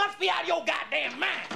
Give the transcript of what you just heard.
must be out of your goddamn mind.